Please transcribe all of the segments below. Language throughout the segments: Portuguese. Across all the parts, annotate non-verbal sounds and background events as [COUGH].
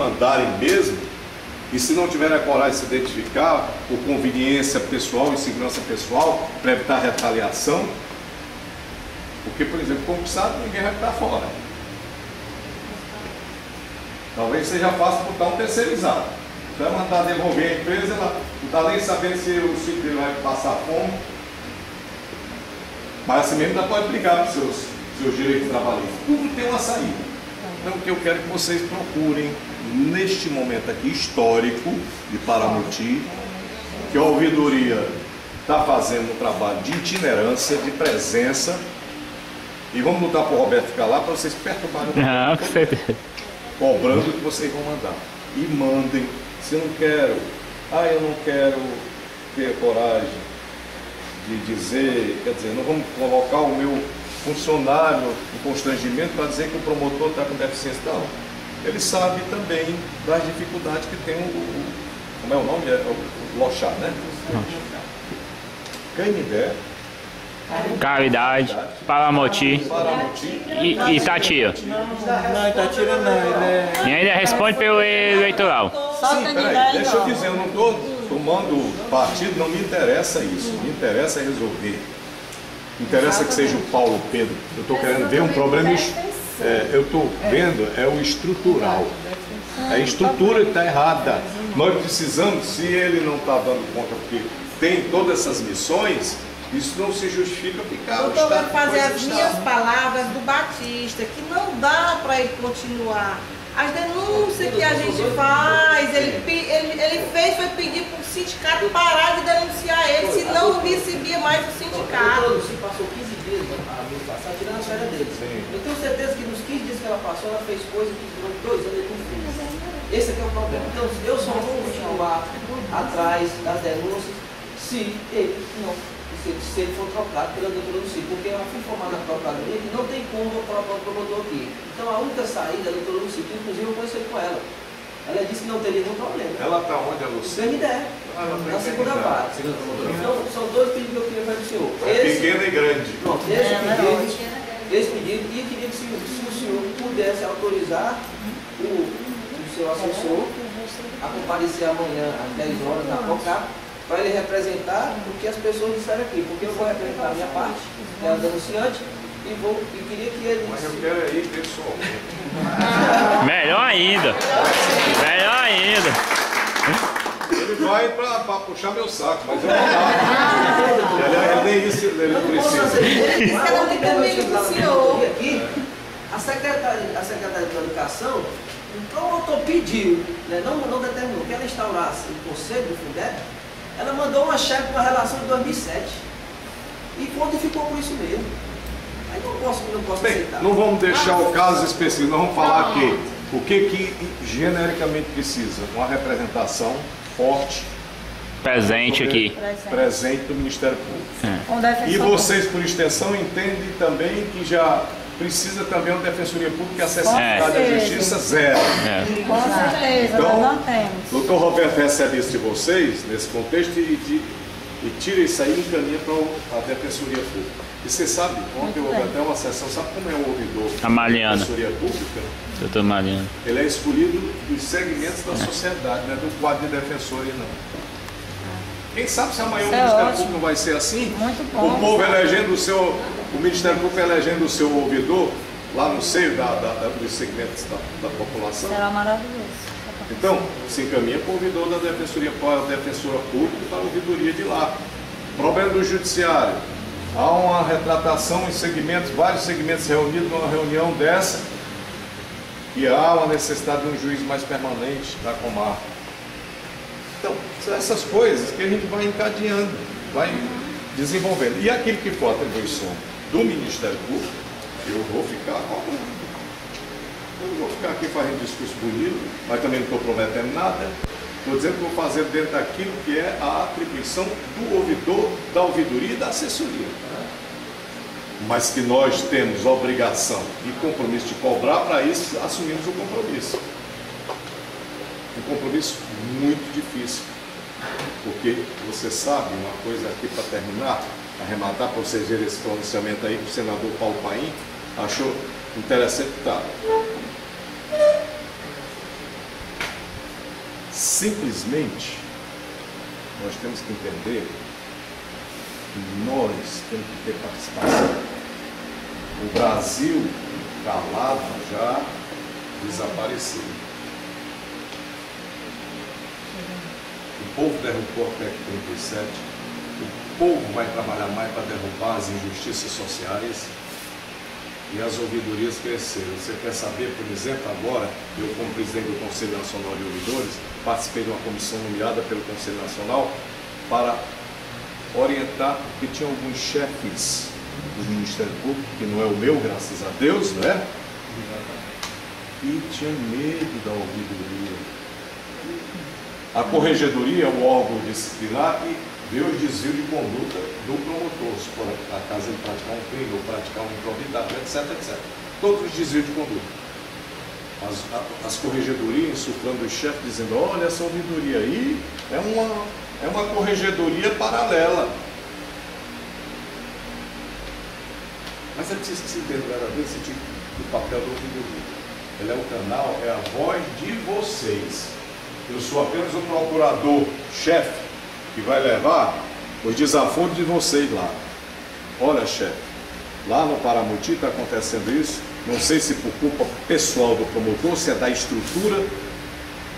mandarem mesmo, e se não tiverem a coragem de se identificar por conveniência pessoal e segurança pessoal, para evitar retaliação, porque, por exemplo, concursado ninguém vai estar fora. Talvez seja fácil botar um terceirizado. Então, mandar devolver a empresa, ela não está nem sabendo se o filho vai passar fome. Mas assim mesmo ainda pode brigar para os seus, seus direitos trabalhistas. Tudo tem uma saída. Então, o que eu quero que vocês procurem neste momento aqui histórico de Paramoti, que a ouvidoria está fazendo um trabalho de itinerância, de presença, e vamos lutar para o Roberto ficar lá para vocês perturbarem o Não, com certeza. cobrando o que vocês vão mandar. E mandem. Se eu não quero, ah, eu não quero ter coragem de dizer, quer dizer, não vamos colocar o meu funcionário em constrangimento para dizer que o promotor está com deficiência. Não. Ele sabe também das dificuldades que tem o, o como é o nome? É o Lochar, né? Canidé, Caridade, Palamoti Paramoti, e Itatia. Não, Itatira não, ele é. E ainda responde pelo eleitoral. Sim, peraí, deixa eu dizer, eu não estou tomando partido, não me interessa isso. Me interessa é resolver. Me interessa que seja o Paulo Pedro. Eu estou querendo ver um problema. É, eu estou vendo é o estrutural. A estrutura está errada. Nós precisamos, se ele não está dando conta, porque tem todas essas missões, isso não se justifica ficar. Eu o estou Estado vendo fazer faz as o minhas palavras do Batista, que não dá para ele continuar. As denúncias que a gente faz, ele, ele, ele fez foi pedir para o sindicato parar de denunciar ele, senão não recebia mais o O sindicato. produção passou 15 dias a mês passado tirando as férias dele. Eu tenho certeza que nos 15 dias que ela passou, ela fez coisa que durante dois anos ele não fez. Esse aqui é o problema. Então, eu só vou continuar atrás das denúncias se ele não. Se, se ele for trocado pela doutora Lucy, porque eu fui informado na Procuradoria que não tem como eu colocar o promotor aqui. Então a única saída é a doutora Lucy, que inclusive eu conversei com ela. Ela disse que não teria nenhum problema. Ela está onde, a O Lucia? CNDE, Ah, ela tá na segunda vara. Então, são dois pedidos que eu queria fazer para o senhor. É Esse- pequena e grande. Pronto, esse pedido, esse pedido, e queria que se, se o senhor pudesse autorizar o, o seu assessor a comparecer amanhã às 10 horas na COCAP para ele representar o que as pessoas disseram aqui, porque eu vou representar a minha parte, que é a denunciante, e, vou, e queria que ele. Mas eu quero ir pessoalmente. Melhor ainda. Melhor ainda. Vai para puxar meu saco, mas eu não dá. Aliás, ele nem isso ele não precisa. Disse que era muito amigo do senhor. Aqui, a secretária, a secretária de Educação, o promotor pediu, né, não, não determinou que ela instaurasse o conselho do Fundeb, ela mandou uma chefe para a relação de 2007 e quantificou por isso mesmo. Aí não posso, não posso Bem, aceitar. não vamos deixar o caso específico, nós vamos falar aqui o que, que genericamente precisa. Uma representação forte, Presente aqui. presente do Ministério Público. Com E vocês, por extensão, entendem também que já precisa também uma Defensoria Pública e acessibilidade à justiça zero. É. Com certeza, Então, nós não temos. Doutor Roberto recebe isso de vocês, nesse contexto, e, de- e tira isso aí e encaminha para a Defensoria Pública. E você sabe, ontem houve até uma sessão, sabe como é o ouvidor A Mariana. da Defensoria Pública? Doutor Mariano. Ele é escolhido dos segmentos da sociedade, não é do quadro de defensores, não. Quem sabe se amanhã o é Ministério ótimo. Público não vai ser assim? Muito bom. O povo elegendo o seu, o Ministério Público elegendo o seu ouvidor lá no seio da, da- da- dos segmentos da, da população. Será maravilhoso. Então, se encaminha para o ouvidor da Defensoria, para a Defensora Pública e para a ouvidoria de lá. Problema do Judiciário. Há uma retratação em segmentos, vários segmentos reunidos numa reunião dessa, e há uma necessidade de um juiz mais permanente da comarca. Então, são essas coisas que a gente vai encadeando, vai desenvolvendo. E aquilo que for atribuição do Ministério Público, eu vou ficar cobrando. Eu não vou ficar aqui fazendo discurso bonito, mas também não estou prometendo nada. Estou dizendo que vou fazer dentro daquilo que é a atribuição do ouvidor, da ouvidoria e da assessoria. Mas que nós temos obrigação e compromisso de cobrar para isso, assumimos o compromisso. Um compromisso muito difícil. Porque você sabe uma coisa aqui para terminar, arrematar para vocês verem esse pronunciamento aí que o senador Paulo Paim achou interessante. Tá. Simplesmente, nós temos que entender nós temos que ter participação. O Brasil calado já desapareceu. O povo derrubou a PEC 37, o povo vai trabalhar mais para derrubar as injustiças sociais e as ouvidorias cresceram. Você quer saber, por exemplo, agora, eu como presidente do Conselho Nacional de Ouvidores, participei de uma comissão nomeada pelo Conselho Nacional para orientar, porque tinha alguns chefes do Ministério Público, que não é o meu, graças a Deus, não é? E tinha medo da ouvidoria. A corregedoria é o órgão disciplinar e vê o desvio de conduta do promotor, se for acaso ele praticar um crime ou praticar uma improbidade, etc, etc. Todos os desvios de conduta. As, a- as corregedorias insuflando o chefe, dizendo, olha, essa ouvidoria aí é uma, é uma corregedoria paralela. Mas é preciso que se entenda verdadeiramente esse tipo do papel da ouvidoria. Ela é o canal, é a voz de vocês. Eu sou apenas o procurador-chefe que vai levar os desaforos de vocês lá. Olha, chefe, lá no Paramoti está acontecendo isso. Não sei se por culpa pessoal do promotor, se é da estrutura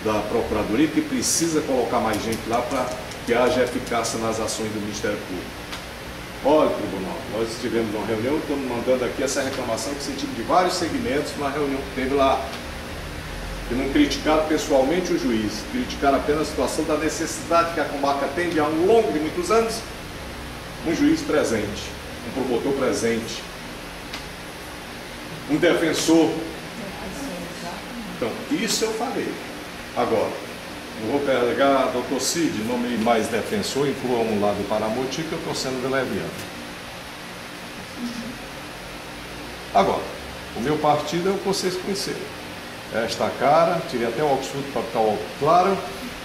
da Procuradoria, que precisa colocar mais gente lá para que haja eficácia nas ações do Ministério Público. Olha, tribunal, nós tivemos uma reunião, estamos mandando aqui essa reclamação que sentimos de vários segmentos na reunião que teve lá. Que não criticaram pessoalmente o juiz, criticaram apenas a situação da necessidade que a comarca tem de, ao longo de muitos anos, um juiz presente, um promotor presente, um defensor. Então, isso eu falei. Agora, não vou pegar, doutor Cid, nome mais defensor, inclua um lá do Paramoti, que eu estou sendo leviano. Agora, o meu partido é o que vocês conheceram. É esta cara, tirei até o Oxford para ficar o claro.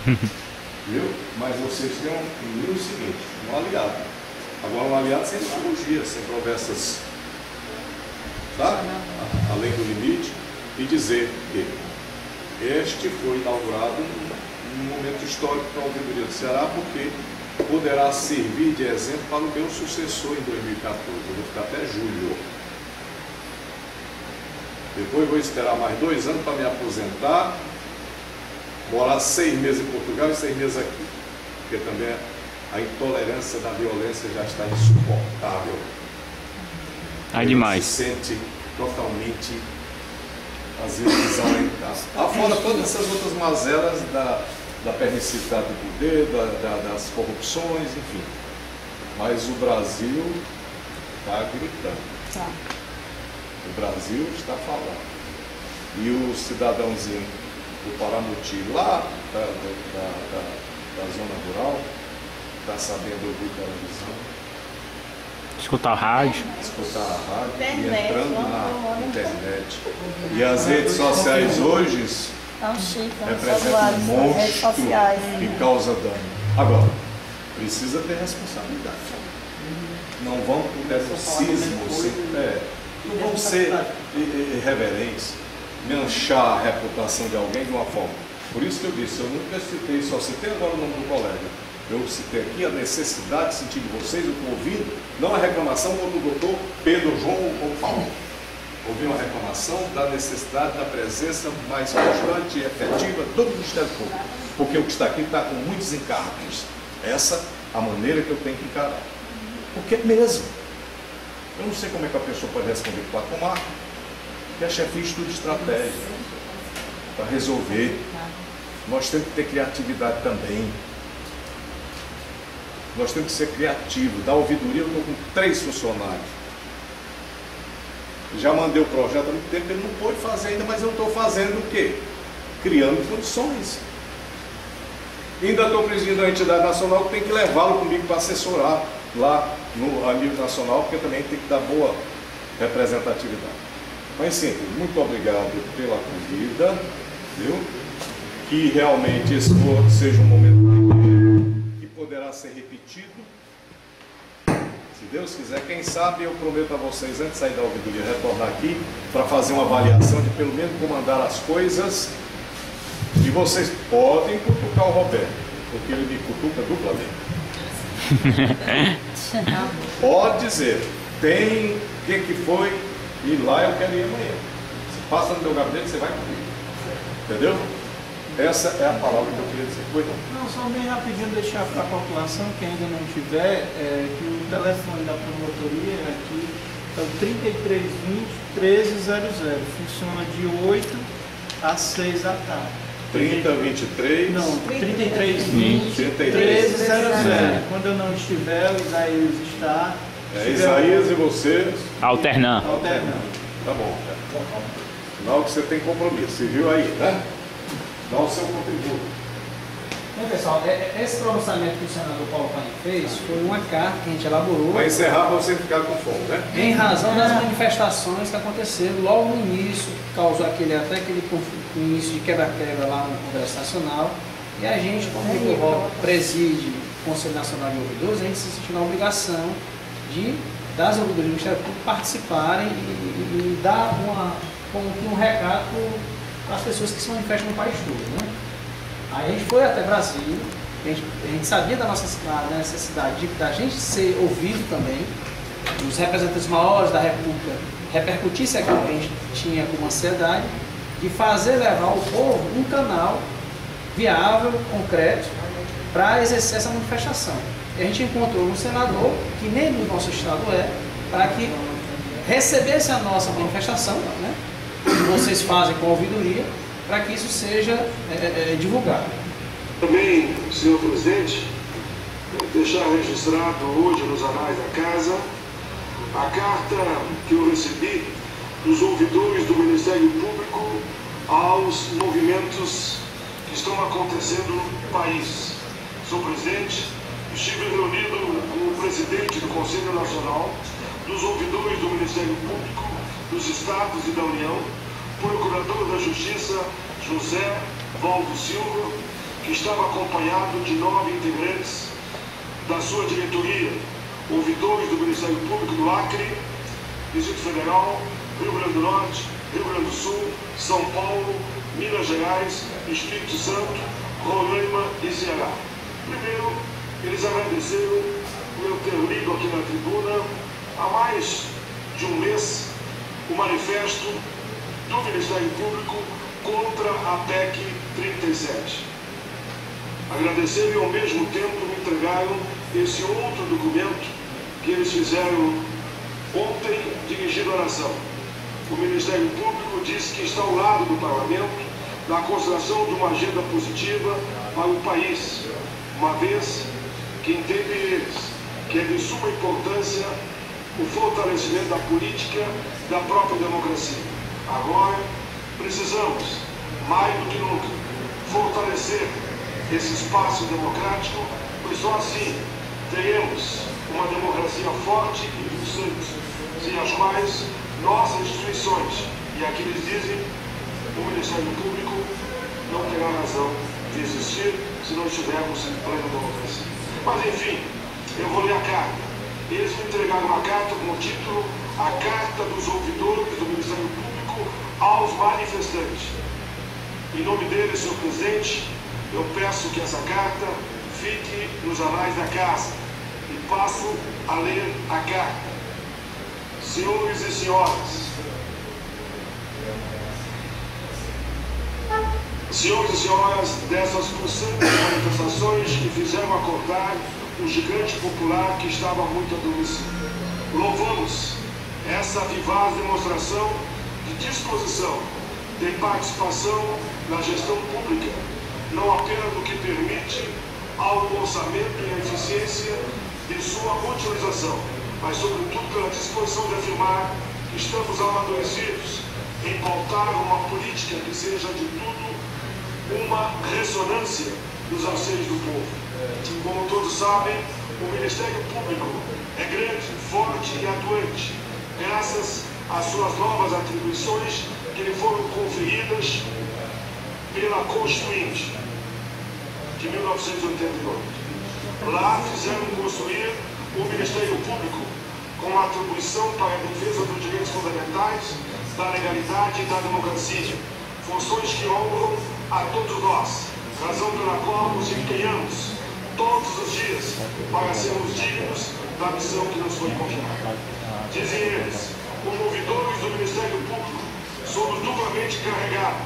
[LAUGHS] Viu? Mas vocês têm um, o seguinte, um aliado. Agora um aliado sem demagogia, sem promessas, tá? Além do limite, e dizer que este foi inaugurado num momento histórico para a ouvidoria do Ceará, porque poderá servir de exemplo para o meu sucessor em 2014. Eu vou ficar até julho. Depois vou esperar mais dois anos para me aposentar, morar seis meses em Portugal e seis meses aqui. Porque também a intolerância da violência já está insuportável. Ai Ele demais. Se sente totalmente, às vezes, desalentado. Afora todas essas outras mazelas da, da permissividade do poder, da- da- das corrupções, enfim. Mas o Brasil está gritando. Tá. O Brasil está falando. E o cidadãozinho do Paramoti, lá da, da, da- da zona rural, está sabendo ouvir televisão, Escutar o rádio. escutar a rádio e Internet, entrando lá na internet. E as redes sociais hoje É um chique, é um representam um monstro que causa dano. Agora, precisa ter responsabilidade. Não vão por nervosismo, sem- é, não vão ser irreverentes, manchar a reputação de alguém de uma forma. Por isso que eu disse, eu nunca citei, só citei agora o nome do colega. Eu citei aqui a necessidade de sentir de vocês, eu estou ouvindo, não a reclamação como do doutor Pedro João ou Paulo. Ouvi uma reclamação da necessidade da presença mais constante e efetiva do Ministério Público. Porque o que está aqui está com muitos encargos. Essa a maneira que eu tenho que encarar. Porque é mesmo. Eu não sei como é que a pessoa pode responder para a comarca, que a chefia estuda estratégia para resolver. Nós temos que ter criatividade também. Nós temos que ser criativos. Da ouvidoria, eu estou com três funcionários. Já mandei o projeto há muito tempo, ele não pôde fazer ainda, mas eu estou fazendo o quê? Criando condições. Ainda estou presidindo a entidade nacional que tem que levá-lo comigo para assessorar lá no a nível nacional, porque também tem que dar boa representatividade. Mas sim, muito obrigado pela convida, viu? Que realmente esse seja um momento que poderá ser repetido. Deus quiser, quem sabe eu prometo a vocês, antes de sair da ouvidoria, retornar aqui para fazer uma avaliação de pelo menos comandar as coisas E vocês podem cutucar o Roberto, porque ele me cutuca duplamente. [LAUGHS] Pode dizer, tem quem que foi e lá eu quero ir amanhã. Você passa no meu gabinete, você vai comigo. Entendeu? Essa é a palavra que eu queria dizer. Pois não. Não, só bem rapidinho deixar para a população que ainda não tiver, é, que o telefone da promotoria aqui é o 3320 1300. Funciona de 8 às 6 da tarde. 30, 23. Não, 3320 33. 1300. Quando eu não estiver, o Isaías está. É Isaías e você. Alternando. Alternando. Tá bom. Sinal que você tem compromisso. Você viu aí, né? Dá o seu contributo. Bem, pessoal, é- é- esse pronunciamento que o senador Paulo Paim fez foi uma carta que a gente elaborou Vai encerrar para você ficar com fome, né? em razão das manifestações que aconteceram logo no início, que causou aquele, até aquele início de quebra-quebra lá no Congresso Nacional. E a gente, como o Igor preside o Conselho Nacional de Ouvidores, a gente se sentiu na obrigação de, das ouvidorias do Ministério Público participarem e, e- e dar uma, como que um recado para as pessoas que se manifestam no país todo. Né? Aí a gente foi até Brasília, a gente, a gente sabia da nossa da necessidade de, da gente ser ouvido também, os representantes maiores da República repercutisse aquilo que a gente tinha como ansiedade, de fazer levar ao povo um canal viável, concreto, para exercer essa manifestação. E a gente encontrou um senador, que nem do nosso estado é, para que recebesse a nossa manifestação, né, vocês fazem com a ouvidoria, para que isso seja é, é, é, divulgado. Também, senhor presidente, deixar registrado hoje nos anais da casa a carta que eu recebi dos ouvidores do Ministério Público aos movimentos que estão acontecendo no país. Senhor presidente, estive reunido com o presidente do Conselho Nacional, dos ouvidores do Ministério Público, dos Estados e da União, procurador da Justiça José Valdo Silva, que estava acompanhado de nove integrantes da sua diretoria, ouvidores do Ministério Público do Acre, Distrito Federal, Rio Grande do Norte, Rio Grande do Sul, São Paulo, Minas Gerais, Espírito Santo, Roraima e Ceará. Primeiro, eles agradeceram por eu ter lido aqui na tribuna há mais de um mês o manifesto do Ministério Público contra a PEC 37. Agradeceram e ao mesmo tempo me entregaram esse outro documento que eles fizeram ontem dirigido à nação. O Ministério Público disse que está ao lado do Parlamento na construção de uma agenda positiva para o país, uma vez que entendem eles que é de suma importância o fortalecimento da política da própria democracia. Agora, precisamos, mais do que nunca, fortalecer esse espaço democrático, pois só assim teremos uma democracia forte e pulsante, sem as quais nossas instituições, e aqui eles dizem, o Ministério Público não terá razão de existir se não estivermos em plena democracia. Mas enfim, eu vou ler a carta. Eles me entregaram uma carta com o título A Carta dos Ouvidores do Ministério Público aos Manifestantes. Em nome deles, senhor presidente, eu peço que essa carta fique nos anais da casa e passo a ler a carta. Senhores e senhoras, senhores e senhoras dessas pulsantes manifestações que fizeram acordar o gigante popular que estava muito adormecido. Louvamos essa vivaz demonstração de disposição, de participação na gestão pública, não apenas no que permite ao orçamento e à eficiência de sua utilização, mas sobretudo pela disposição de afirmar que estamos amadurecidos em pautar uma política que seja de tudo uma ressonância dos anseios do povo. Como todos sabem, o Ministério Público é grande, forte e atuante, graças às suas novas atribuições que lhe foram conferidas pela Constituinte de 1989. Lá fizeram construir o Ministério Público com atribuição para a defesa dos direitos fundamentais, da legalidade e da democracia, funções que honram a todos nós, razão pela qual nos empenhamos todos os dias para sermos dignos da missão que nos foi confiada. Dizem eles, como ouvidores do Ministério Público, somos duplamente carregados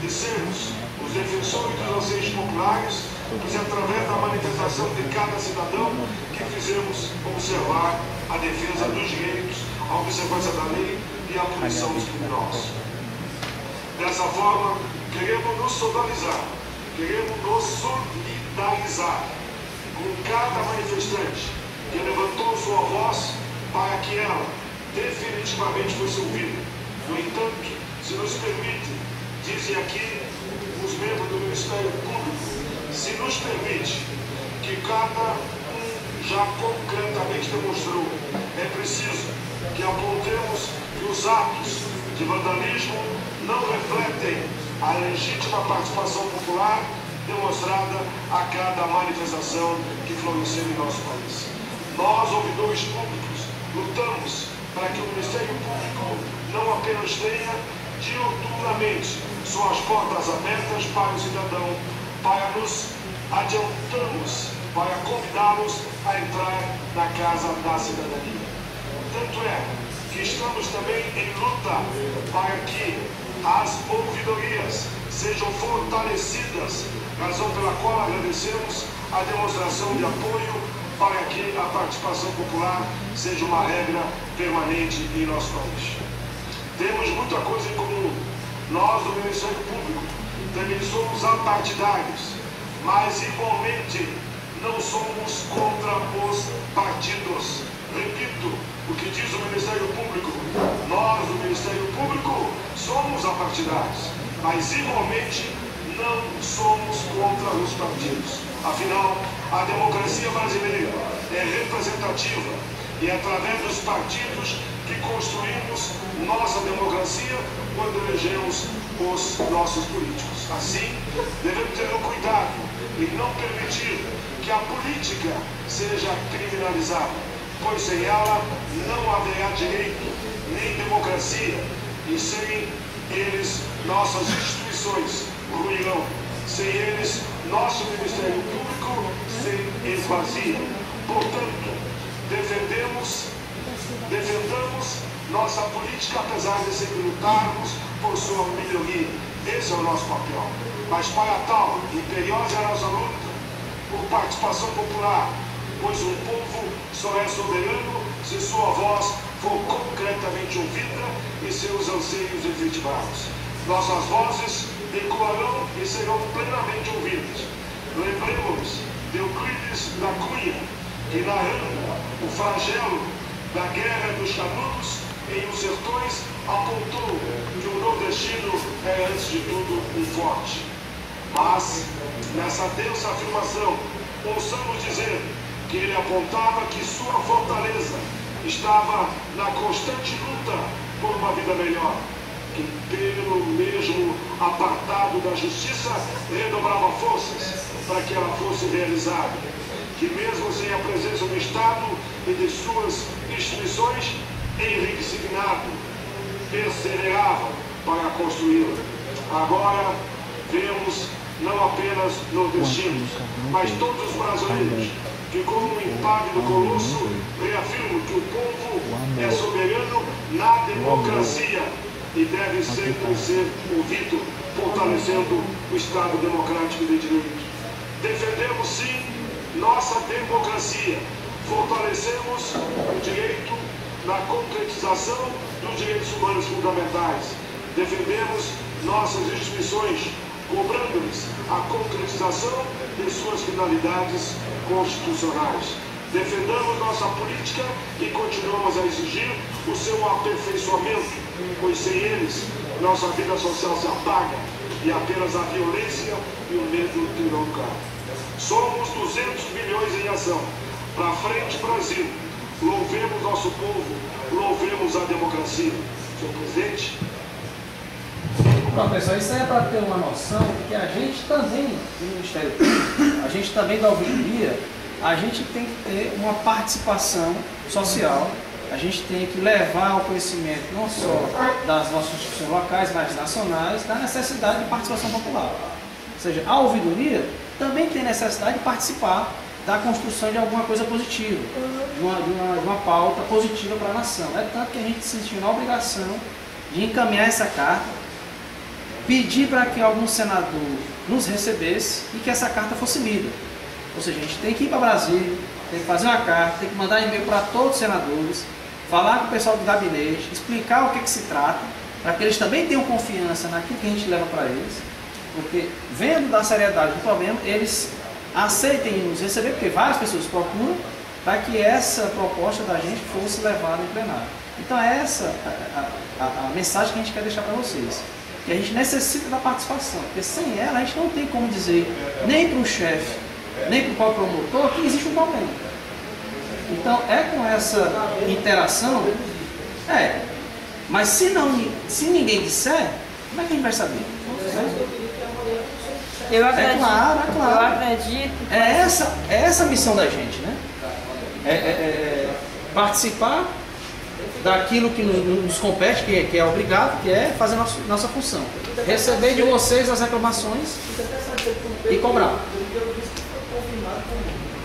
de sermos os defensores dos anseios populares, pois é através da manifestação de cada cidadão que fizemos observar a defesa dos direitos, a observância da lei e a punição dos criminosos. Dessa forma, queremos nos solidarizar, queremos nos solidarizar com cada manifestante que levantou sua voz para que ela definitivamente fosse ouvida. No entanto, se nos permite, dizem aqui os membros do Ministério Público, se nos permite que cada um já concretamente demonstrou, é preciso que apontemos que os atos de vandalismo não refletem a legítima participação popular demonstrada a cada manifestação que floresceu em nosso país. Nós, ouvidores públicos, lutamos para que o Ministério Público não apenas tenha diuturnamente suas portas abertas para o cidadão, para nos adiantarmos, para convidá-los a entrar na casa da cidadania. Tanto é que estamos também em luta para que as ouvidorias sejam fortalecidas, razão pela qual agradecemos a demonstração de apoio para que a participação popular seja uma regra permanente em nosso país. Temos muita coisa em comum. Nós, do Ministério Público, também somos apartidários, mas igualmente não somos contra os partidos. Repito o que diz o Ministério Público. Nós, do Ministério Público, somos apartidários, mas igualmente não somos contra os partidos. Afinal, a democracia brasileira é representativa e é através dos partidos que construímos nossa democracia quando elegemos os nossos políticos. Assim, devemos ter o cuidado e não permitir que a política seja criminalizada, pois sem ela não haverá direito nem democracia e sem eles nossas instituições ruirão. Sem eles, nosso Ministério Público se esvazia. Portanto, defendemos, defendamos nossa política, apesar de sempre lutarmos por sua melhoria. Esse é o nosso papel. Mas para tal, imperiosa é nossa luta por participação popular, pois o povo só é soberano se sua voz for concretamente ouvida e seus anseios efetivados. Nossas vozes ecoarão e serão plenamente ouvidas. Lembremos de Euclides da Cunha, que narrando o flagelo da guerra dos canudos em os sertões, apontou que o nordestino é, antes de tudo, um forte. Mas, nessa densa afirmação, ouçamos dizer que ele apontava que sua fortaleza estava na constante luta por uma vida melhor, que pelo mesmo apartado da justiça redobrava forças para que ela fosse realizada, que mesmo sem a presença do Estado e de suas instituições, Henrique Signado perseverava para construí-la. Agora vemos não apenas nordestinos, mas todos os brasileiros que, como um impávido colosso, reafirmam que o povo é soberano na democracia e deve sempre ser ouvido, fortalecendo o Estado democrático de direito. Defendemos, sim, nossa democracia, fortalecemos o direito na concretização dos direitos humanos fundamentais. Defendemos nossas instituições, cobrando-lhes a concretização de suas finalidades constitucionais. Defendamos nossa política e continuamos a exigir o seu aperfeiçoamento, pois sem eles nossa vida social se apaga e apenas a violência e o medo terão lugar. Somos 200 milhões em ação. Para frente, Brasil. Louvemos nosso povo, louvemos a democracia. Senhor presidente. Pronto, pessoal, isso é para ter uma noção que a gente também, no Ministério Público, a gente também da ouvidoria, a gente tem que ter uma participação social, a gente tem que levar ao conhecimento não só das nossas instituições locais, mas nacionais, da necessidade de participação popular. seja, a ouvidoria também tem necessidade de participar da construção de alguma coisa positiva, de uma, de uma, de uma pauta positiva para a nação. É tanto que a gente se sentiu na obrigação de encaminhar essa carta, pedir para que algum senador nos recebesse e que essa carta fosse lida. Ou seja, a gente tem que ir para Brasília, tem que fazer uma carta, tem que mandar e-mail para todos os senadores, falar com o pessoal do gabinete, explicar o que, que se trata, para que eles também tenham confiança naquilo que a gente leva para eles, porque vendo da seriedade do problema, eles aceitem nos receber, porque várias pessoas procuram, para que essa proposta da gente fosse levada em plenário. Então é essa a, a, a, a mensagem que a gente quer deixar para vocês. Que a gente necessita da participação, porque sem ela a gente não tem como dizer nem para o chefe, nem para o próprio promotor que existe um problema. Então é com essa interação, é, mas se, não, se ninguém disser, como é que a gente vai saber? Eu É acredito. claro, é claro. Eu acredito. É essa, é essa a missão da gente, né? É, é- é participar daquilo que nos, nos compete, que é, que é obrigado, que é fazer nosso, nossa função. Receber de vocês as reclamações e cobrar.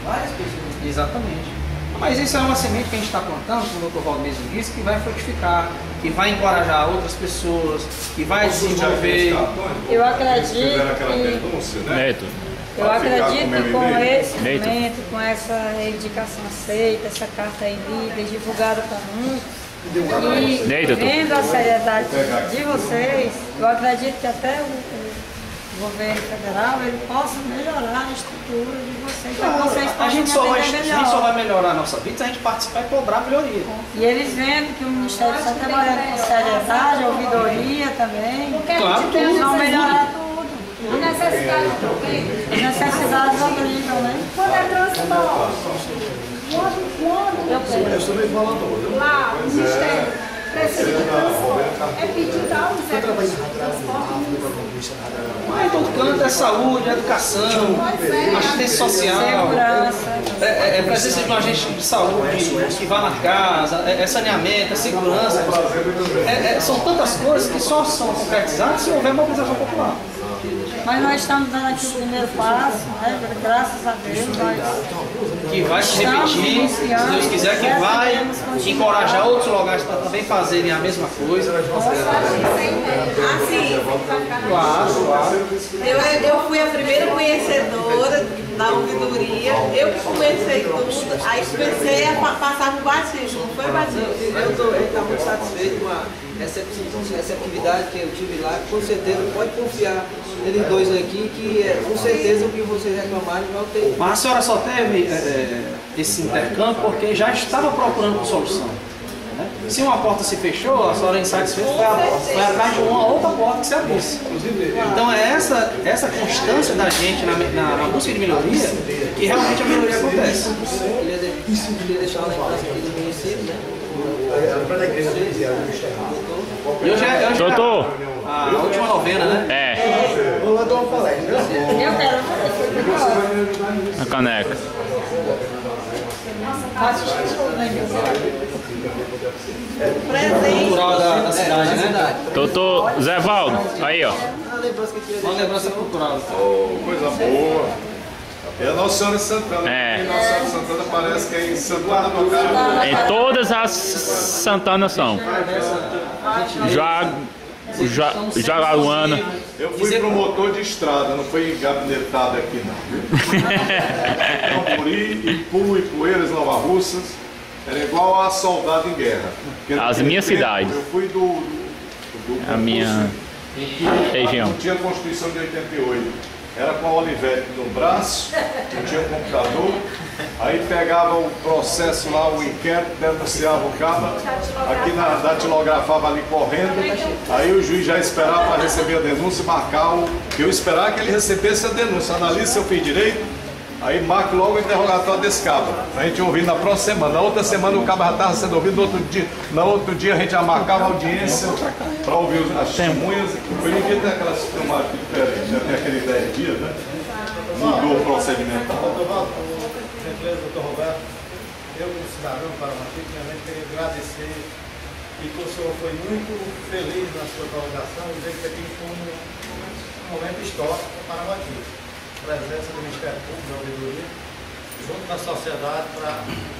Várias pessoas. Exatamente. Mas isso é uma semente que a gente está plantando, como o Dr. Valdo mesmo disse, que vai frutificar, que vai encorajar outras pessoas, que vai desenvolver. Eu acredito que- né? Neto, Eu acredito que com esse momento, com essa reivindicação aceita, essa carta aí lida e divulgada para muitos, e vendo a seriedade de vocês, eu acredito que até o governo federal ele possa melhorar a estrutura de vocês, vocês a gente, só vai, a gente só vai melhorar a nossa vida se a gente participar e cobrar melhoria. E eles vendo que o Ministério está trabalhando com seriedade, a ouvidoria também, Claro, eles vão tudo. melhorar tudo. A necessidade do quê? As necessidades obrigam, né? Quando é transporte, quando, quando Eu. Eu também falador. lá o Ministério de transporte, é pedir ao Zé transporte Mas em todo canto é saúde, é educação, assistência social, Segurança. é, é, é presença de um agente de saúde que vá na casa, é, é saneamento, é segurança. É- é- são tantas coisas que só são concretizadas se houver mobilização popular. Mas nós estamos dando aqui o primeiro passo, né? graças a Deus, nós Que vai se repetir, se Deus quiser, que vai encorajar outros lugares para também fazerem a mesma coisa. Assim, Claro, claro. eu, eu fui a primeira conhecedora da ouvidoria, eu que comecei tudo, aí comecei a pa- passar por batismo, não foi batismo? Eu estou tá muito satisfeito com a recep- receptividade que eu tive lá. Com certeza, pode confiar neles dois aqui, que é, com certeza o que vocês reclamarem vão ter. Mas a senhora só teve é, é, esse intercâmbio porque já estava procurando solução. Se uma porta se fechou, a senhora insatisfeita foi, a- foi atrás de uma outra porta que se abrisse. Então é essa, essa constância da gente na, na, na busca de melhoria que realmente a melhoria acontece. Queria, de, queria deixar uma lembrança aqui do município, né? E hoje é, hoje é Doutor. a, a última novena, né? é, Eu quero a caneca. Presente. Cultural da, da cidade, né? Doutor Zé Valdo, aí ó. Uma lembrança cultural. Oh, coisa boa. É a Nossa Senhora de Santana. É. Nossa Senhora de Santana parece que é em Santana do Caramba. Em todas as Santanas são. Já, já, Jaguaruana. Eu fui promotor de estrada, não fui gabinetado aqui não. viu? [LAUGHS] Campuri, Ipu, Ipueiras, Nova Russas. Era igual a soldado em guerra. As minhas cidades. Eu fui do, do, do A minha região. Não tinha Constituição de 88. Era com a Olivete no braço, não tinha computador. Aí pegava o processo lá, o inquérito, denunciava o cabo, aqui na datilografava ali correndo. Aí o juiz já esperava para receber a denúncia e marcar o. Eu esperava que ele recebesse a denúncia, analise se eu fiz direito. Aí marca logo o interrogatório desse cabo. A gente ouvir na próxima semana. Na outra semana o cabo já estava sendo ouvido, no outro dia, no outro dia a gente já marcava a audiência para ouvir as testemunhas. Hoje em dia tem aquelas filmagens diferentes, já tem aquele 10 dias, né? Mudou o procedimento. Gentileza, doutor Roberto, eu como cidadão paranaense, primeiramente queria agradecer e que o senhor foi muito feliz na sua colocação e dizer que aqui como um momento histórico para Paraguati. Presença do Ministério Público da Ouvidoria, junto da sociedade, para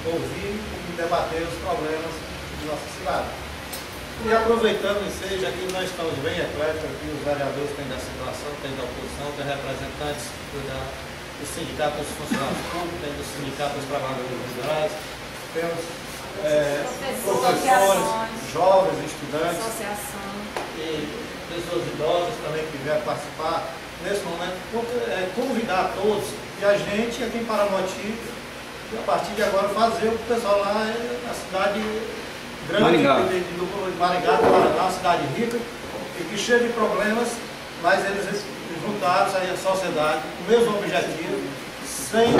ouvir e debater os problemas de nossa cidade. E aproveitando aí, já que nós estamos bem ecléticos aqui, os vereadores têm da situação, tem da oposição, tem representantes da, do sindicato dos funcionários públicos, tem do sindicato dos trabalhadores rurais, temos é, professores, jovens, estudantes Associação. e pessoas idosas também que vieram participar nesse momento, é, convidar todos e a gente aqui em Paramoti, a partir de agora, fazer o pessoal lá é, na cidade grande Maringá. do Maringá, do Paraná, uma cidade rica e que cheia de problemas, mas eles aí a sociedade com o mesmo objetivo, sem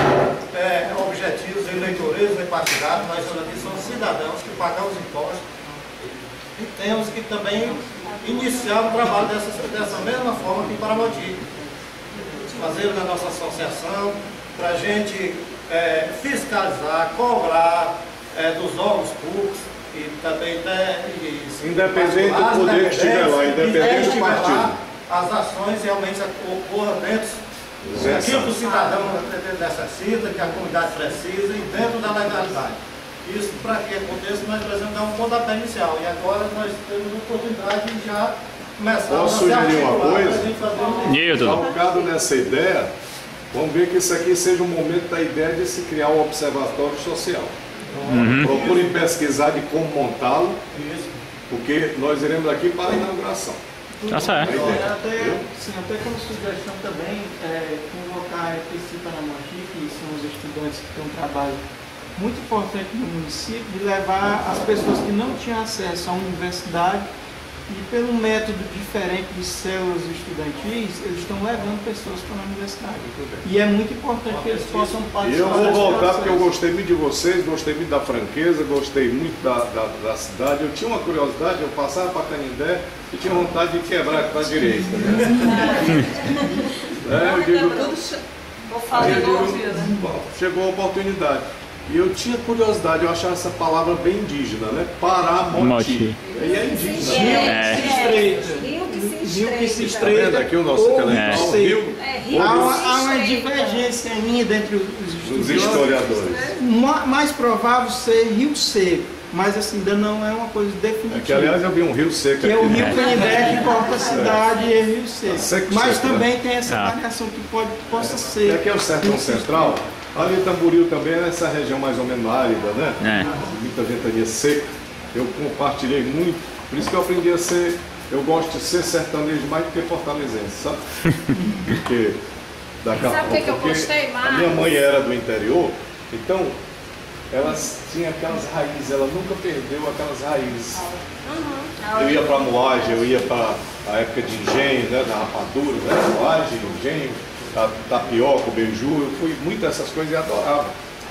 é, objetivos eleitoreiros nem partidários, nós aqui somos cidadãos que pagamos impostos e temos que também iniciar o trabalho dessa, dessa mesma forma aqui em Paramoti. Fazer na nossa associação, para a gente é, fiscalizar, cobrar é, dos órgãos públicos e também né, e, Independente do poder que estiver lá, independente, do estiver lá, partido. As ações realmente ocorram dentro daquilo que o cidadão necessita, que a comunidade precisa e dentro da legalidade. Isso, para que aconteça, nós precisamos dar um pontapé inicial. E agora nós temos a oportunidade de já começar Posso a sugerir uma coisa? para a gente fazer um. Calcado nessa ideia, vamos ver que isso aqui seja um momento da ideia de se criar um observatório social. Procurem pesquisar de como montá-lo, porque nós iremos aqui para a inauguração. Tá certo. A ideia, Até, sim, até como sugestão também, é, convocar a EPC Panamaqui, que são os estudantes que têm um trabalho muito importante no município, de levar as pessoas que não tinham acesso à universidade e pelo método diferente de células estudantis, eles estão levando pessoas para a universidade. E é muito importante que eles possam E participar. eu vou voltar porque eu gostei muito de vocês, gostei muito da franqueza, gostei muito da, da, da cidade. Eu tinha uma curiosidade, eu passava para Canindé e tinha vontade de quebrar para a direita. Né? [LAUGHS] É, eu digo, Vou igual né? bom, chegou a oportunidade. E eu tinha curiosidade, eu achava essa palavra bem indígena, né? Paramoti. Moti. E é indígena. É. Estreita. Rio que se Rio que se estreita. Tá estreita. aqui o nosso ou intelectual? Rio, É, Rio Há que uma, se há uma estreita. divergência ainda entre os os historiadores. Ma- mais provável ser Rio Seco, mas assim, ainda não é uma coisa definitiva. É que, aliás, eu vi um rio seco que é aqui. o Rio né? Canindé que corta a cidade e é Rio Seco. Seco, Mas seco, também tem essa Tá. variação que pode, possa ser. aqui é o sertão Rio central. Ali em Tamboril também é essa região mais ou menos árida, né? É. Muita ventania seca. Eu compartilhei muito, por isso que eu aprendi a ser. Eu gosto de ser sertanejo mais do que fortalezense, sabe? [LAUGHS] Porque daqui a Sabe o que eu gostei A mais? minha mãe era do interior, então elas tinham aquelas raízes, ela nunca perdeu aquelas raízes. Eu ia para moagem, eu ia para a época de engenho, né, da rapadura, né, moagem, engenho, ta- tapioca, beiju, eu fui muito dessas coisas e adorava.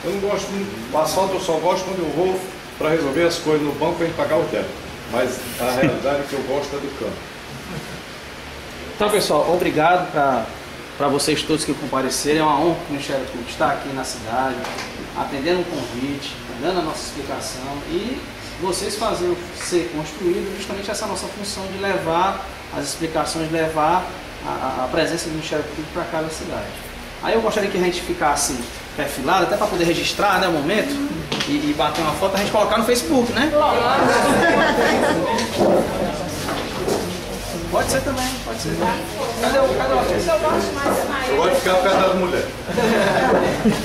Eu não gosto muito, o asfalto eu só gosto quando eu vou para resolver as coisas no banco para gente pagar o débitos. Mas a [LAUGHS] realidade é que eu gosto é do campo. Então, pessoal, obrigado para vocês todos que compareceram. É uma honra para o Ministério Público estar aqui na cidade, atendendo o convite, dando a nossa explicação e vocês fazendo ser construído justamente essa nossa função de levar as explicações, levar a, a- presença do Ministério Público para cada cidade. Aí eu gostaria que a gente ficasse perfilado, até para poder registrar né, o momento e, e bater uma foto, a gente colocar no Facebook, né? [LAUGHS] Pode ser também, pode ser. Cadê o, cadê o Alex? Eu gosto mais. Pode ficar perto das mulheres.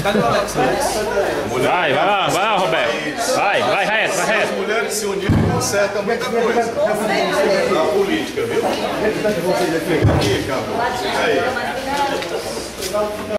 Cadê o Alex? Vai, vai lá, vai lá, Roberto. Vai, vai, reto, vai Se as reto. mulheres se unirem, conserta muita coisa. Na política, viu? Aqui, cara. Aí.